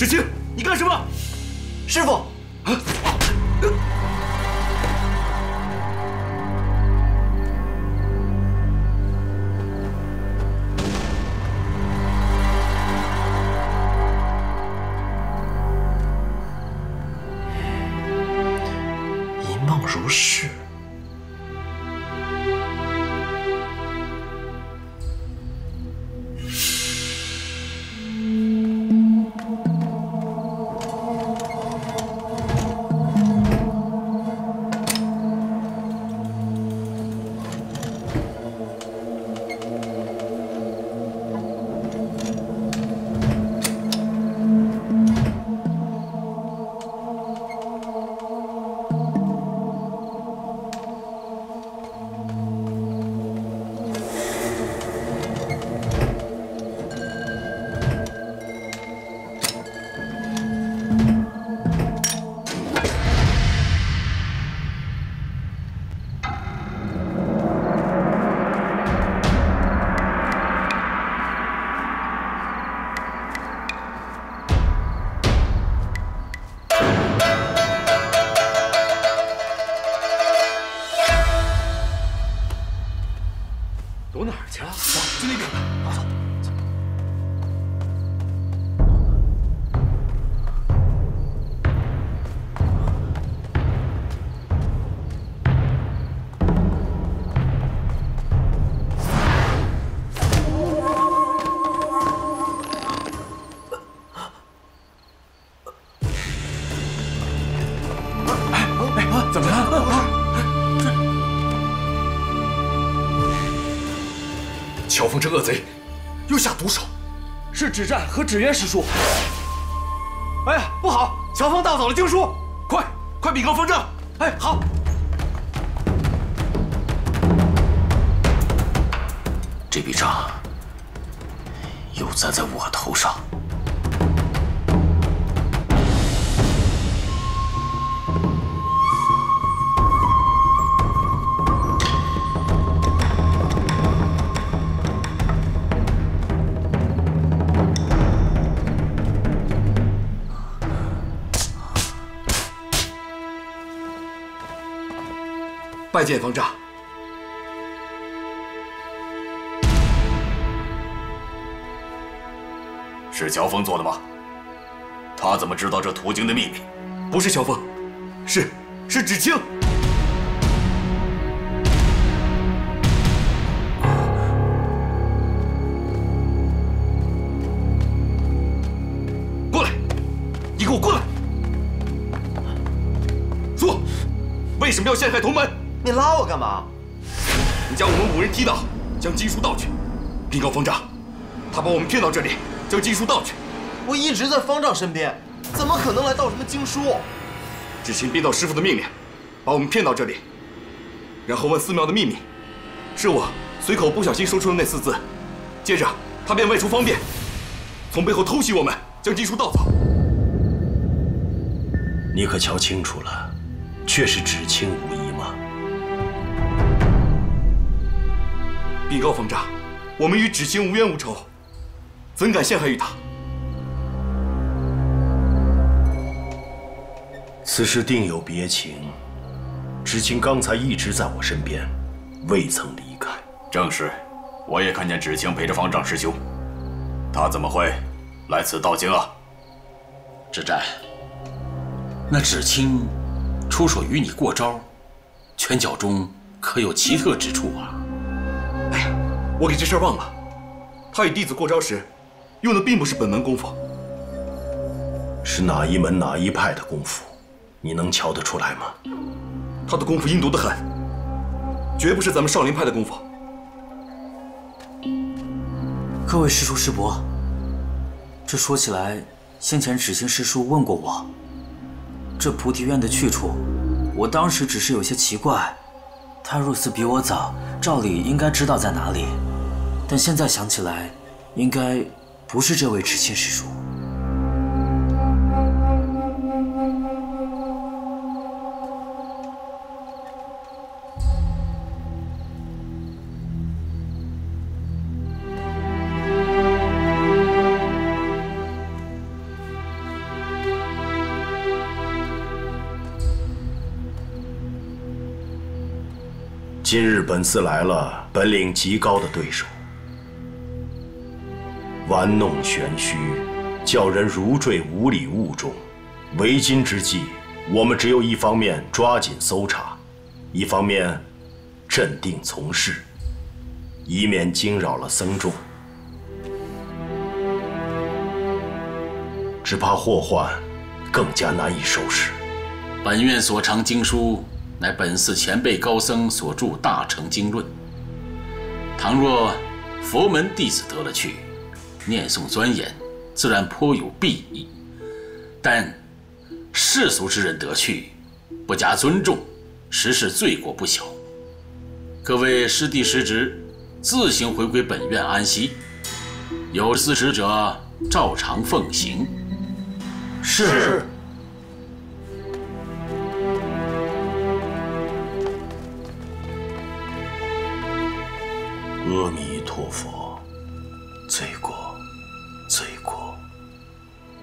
知青，你干什么？师傅。乔峰这恶贼又下毒手，是止战和纸鸢师叔。哎呀，不好！乔峰盗走了经书，快快禀告方丈！哎，好。这笔账又栽在我头上。拜见方丈，是乔峰做的吗？他怎么知道这途经的秘密？不是乔峰，是是芷清。过来，你给我过来！说，为什么要陷害同门？你拉我干嘛？你将我们五人踢倒，将经书盗去。禀告方丈，他把我们骗到这里，将经书盗去。我一直在方丈身边，怎么可能来盗什么经书？知青编造师傅的命令，把我们骗到这里，然后问寺庙的秘密。是我随口不小心说出了那四字，接着他便外出方便，从背后偷袭我们，将经书盗走。你可瞧清楚了，却是知青无疑。禀告方丈，我们与芷清无冤无仇，怎敢陷害于他？此事定有别情。芷清刚才一直在我身边，未曾离开。正是，我也看见芷清陪着方丈师兄。他怎么会来此道经啊？芷战，那芷清出手与你过招，拳脚中可有奇特之处啊？我给这事儿忘了。他与弟子过招时，用的并不是本门功夫。是哪一门哪一派的功夫？你能瞧得出来吗？他的功夫阴毒的很，绝不是咱们少林派的功夫。各位师叔师伯，这说起来，先前芷清师叔问过我，这菩提院的去处，我当时只是有些奇怪。他入寺比我早，照理应该知道在哪里。但现在想起来应该不是这位执心师叔。今日本寺来了本领极高的对手。玩弄玄虚，叫人如坠无里雾中。为今之计，我们只有一方面抓紧搜查，一方面镇定从事，以免惊扰了僧众。只怕祸患更加难以收拾。本院所藏经书，乃本寺前辈高僧所著《大乘经论》。倘若佛门弟子得了去，念诵钻研，自然颇有裨益；但世俗之人得去，不加尊重，实是罪过不小。各位师弟师侄，自行回归本院安息。有司职者，照常奉行。是。阿弥陀佛，